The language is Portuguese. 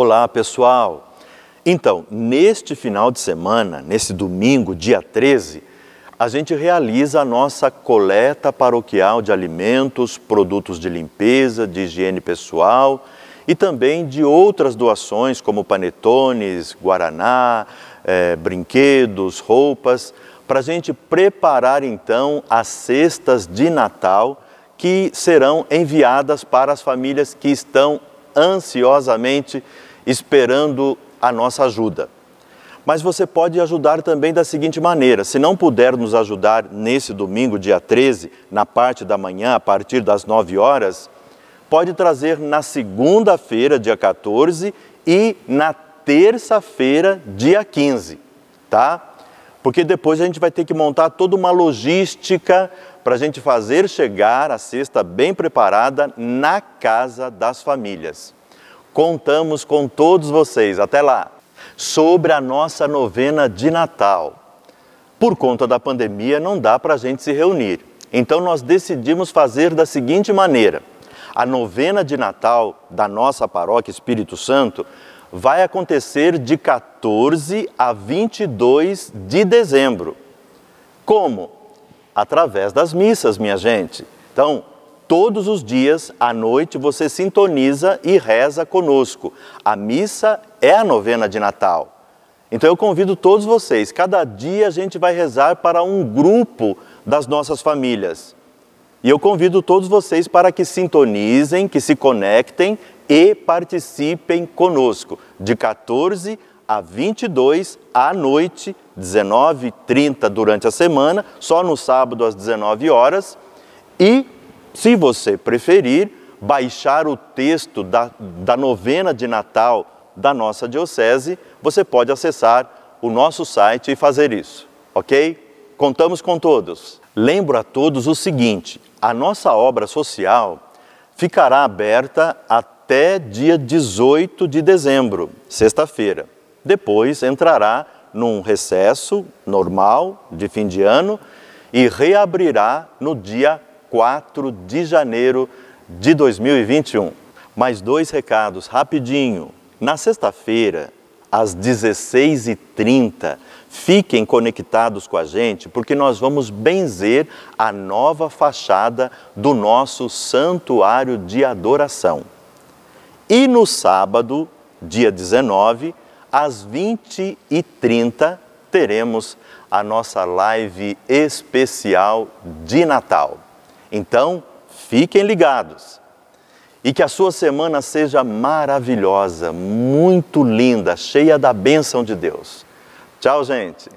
Olá, pessoal! Então, neste final de semana, nesse domingo, dia 13, a gente realiza a nossa coleta paroquial de alimentos, produtos de limpeza, de higiene pessoal e também de outras doações como panetones, guaraná, eh, brinquedos, roupas, para a gente preparar então as cestas de Natal que serão enviadas para as famílias que estão ansiosamente esperando a nossa ajuda. Mas você pode ajudar também da seguinte maneira: se não puder nos ajudar nesse domingo, dia 13, na parte da manhã, a partir das 9 horas, pode trazer na segunda-feira, dia 14, e na terça-feira, dia 15, tá? Porque depois a gente vai ter que montar toda uma logística para a gente fazer chegar a cesta bem preparada na casa das famílias. Contamos com todos vocês. Até lá! Sobre a nossa novena de Natal. Por conta da pandemia, não dá para a gente se reunir. Então, nós decidimos fazer da seguinte maneira: a novena de Natal da nossa paróquia Espírito Santo vai acontecer de 14 a 22 de dezembro. Como? Através das missas, minha gente. Então, todos os dias à noite você sintoniza e reza conosco. A missa é a novena de Natal. Então eu convido todos vocês, cada dia a gente vai rezar para um grupo das nossas famílias. E eu convido todos vocês para que sintonizem, que se conectem e participem conosco, de 14 a 22 à noite, 19h30 durante a semana, só no sábado às 19 horas e se você preferir, baixar o texto da, da novena de Natal da nossa Diocese, você pode acessar o nosso site e fazer isso, ok? Contamos com todos. Lembro a todos o seguinte: a nossa obra social ficará aberta até dia 18 de dezembro, sexta-feira. Depois entrará num recesso normal de fim de ano e reabrirá no dia 4 de janeiro de 2021. Mais dois recados, rapidinho. Na sexta-feira, às 16h30, fiquem conectados com a gente, porque nós vamos benzer a nova fachada do nosso santuário de adoração. E no sábado, dia 19, às 20h30, teremos a nossa live especial de Natal. Então, fiquem ligados e que a sua semana seja maravilhosa, muito linda, cheia da bênção de Deus. Tchau, gente!